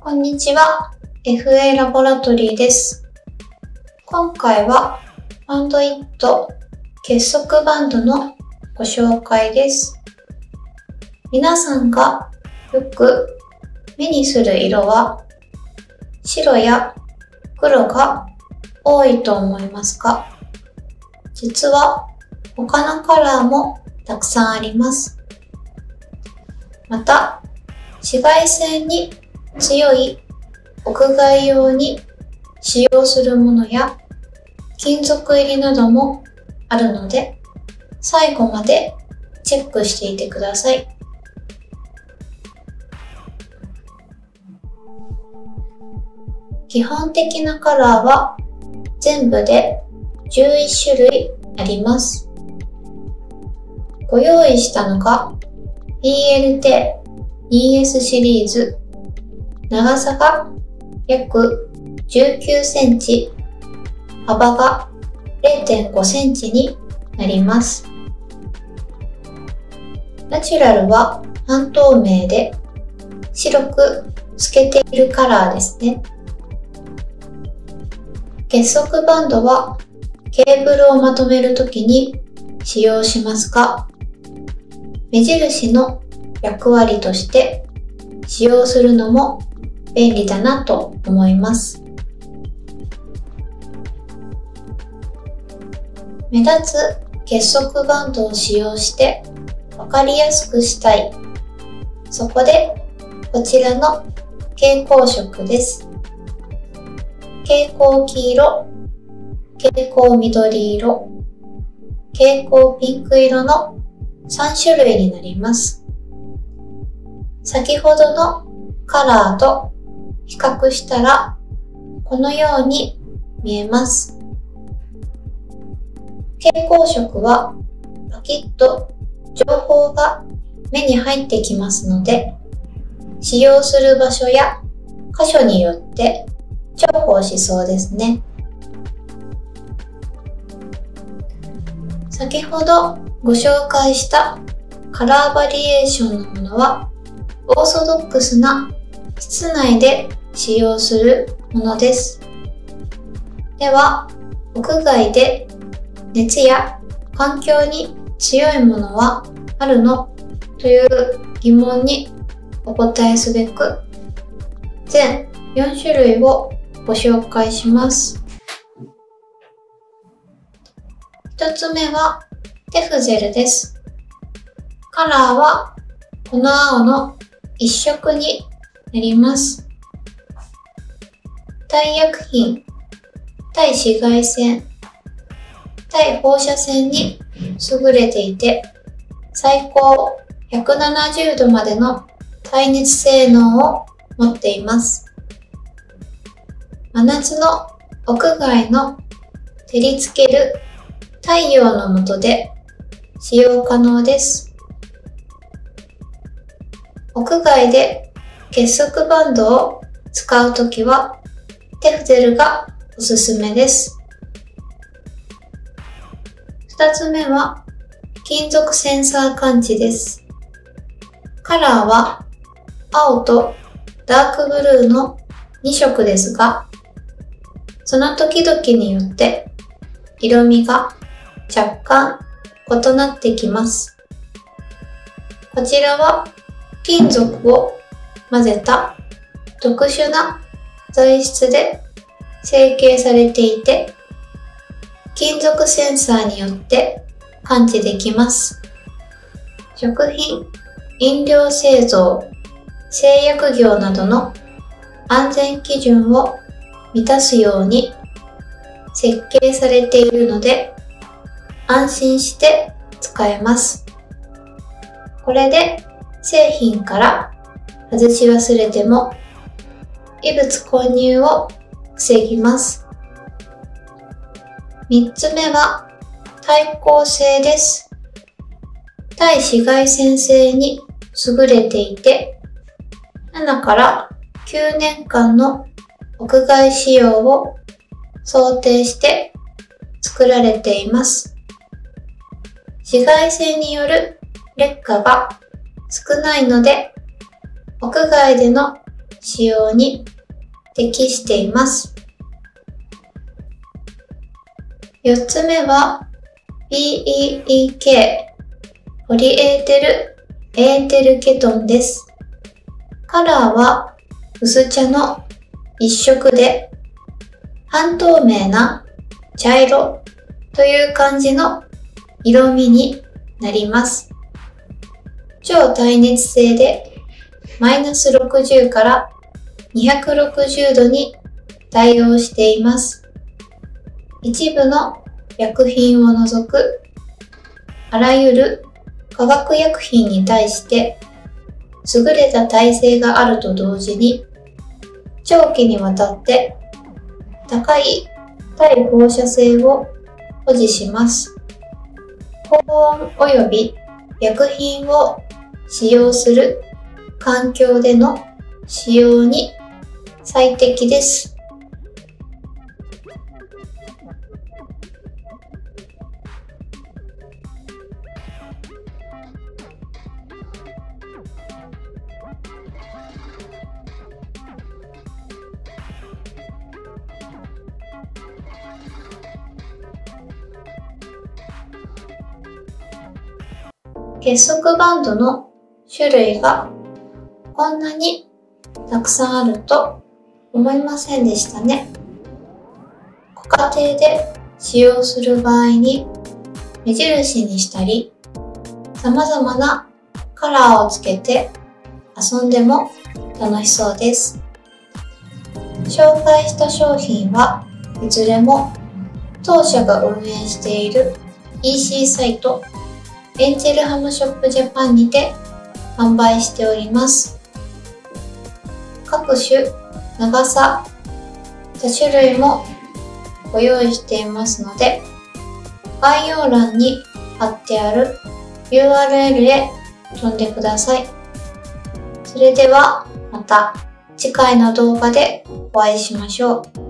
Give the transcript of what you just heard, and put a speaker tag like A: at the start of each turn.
A: こんにちは。FA ラボラトリーです。今回はバンドイット結束バンドのご紹介です。皆さんがよく目にする色は白や黒が多いと思いますが、実は他のカラーもたくさんあります。また、紫外線に強い屋外用に使用するものや金属入りなどもあるので最後までチェックしていてください。基本的なカラーは全部で11種類あります。ご用意したのが BLT2S シリーズ長さが約19センチ、幅が0.5センチになります。ナチュラルは半透明で白く透けているカラーですね。結束バンドはケーブルをまとめるときに使用しますが、目印の役割として使用するのも便利だなと思います。目立つ結束バンドを使用してわかりやすくしたい。そこでこちらの蛍光色です。蛍光黄色、蛍光緑色、蛍光ピンク色の3種類になります。先ほどのカラーと比較したらこのように見えます。蛍光色はパキッと情報が目に入ってきますので使用する場所や箇所によって重宝しそうですね。先ほどご紹介したカラーバリエーションのものはオーソドックスな室内で使用するものです。では、屋外で熱や環境に強いものはあるのという疑問にお答えすべく全4種類をご紹介します。1つ目はテフゼルです。カラーはこの青の一色になります。耐薬品、耐紫外線、耐放射線に優れていて、最高170度までの耐熱性能を持っています。真夏の屋外の照りつける太陽の下で使用可能です。屋外で結束バンドを使うときはテフゼルがおすすめです。二つ目は金属センサー感知です。カラーは青とダークブルーの2色ですが、その時々によって色味が若干異なってきます。こちらは金属を混ぜた特殊な材質で成形されていて、金属センサーによって感知できます。食品、飲料製造、製薬業などの安全基準を満たすように設計されているので安心して使えます。これで製品から外し忘れても異物混入を防ぎます。三つ目は耐光性です。耐紫外線性に優れていて、7から9年間の屋外使用を想定して作られています。紫外線による劣化が少ないので、屋外での使用に適しています。4つ目は PEEK ポリエーテルエーテルケトンです。カラーは薄茶の一色で半透明な茶色という感じの色味になります。超耐熱性でマイナス60から260度に対応しています。一部の薬品を除くあらゆる化学薬品に対して優れた耐性があると同時に長期にわたって高い対放射性を保持します。高温及び薬品を使用する環境での使用に最適です。結束バンドの種類がこんなにたくさんあると思いませんでしたね。ご家庭で使用する場合に目印にしたり様々なカラーをつけて遊んでも楽しそうです。紹介した商品はいずれも当社が運営している EC サイトエンジェルハムショップジャパンにて販売しております。各種、長さ、多種類もご用意していますので、概要欄に貼ってある URL へ飛んでください。それではまた次回の動画でお会いしましょう。